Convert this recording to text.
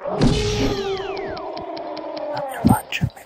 Not too much. of